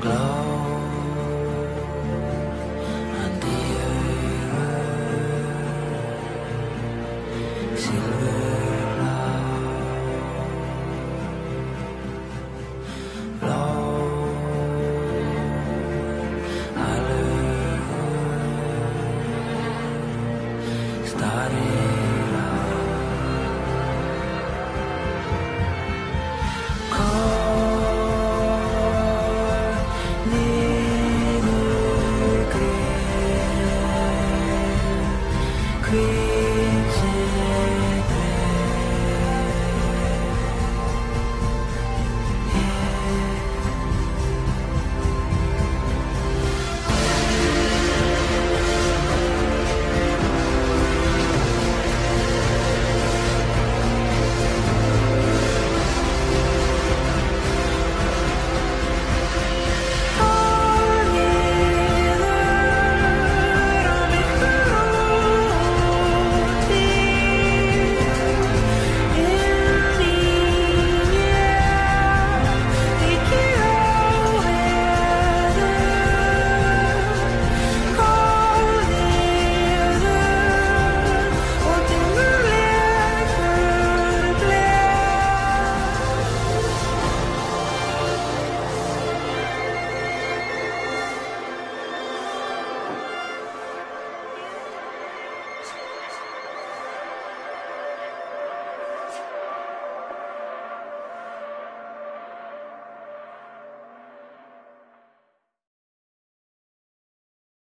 glow. creep.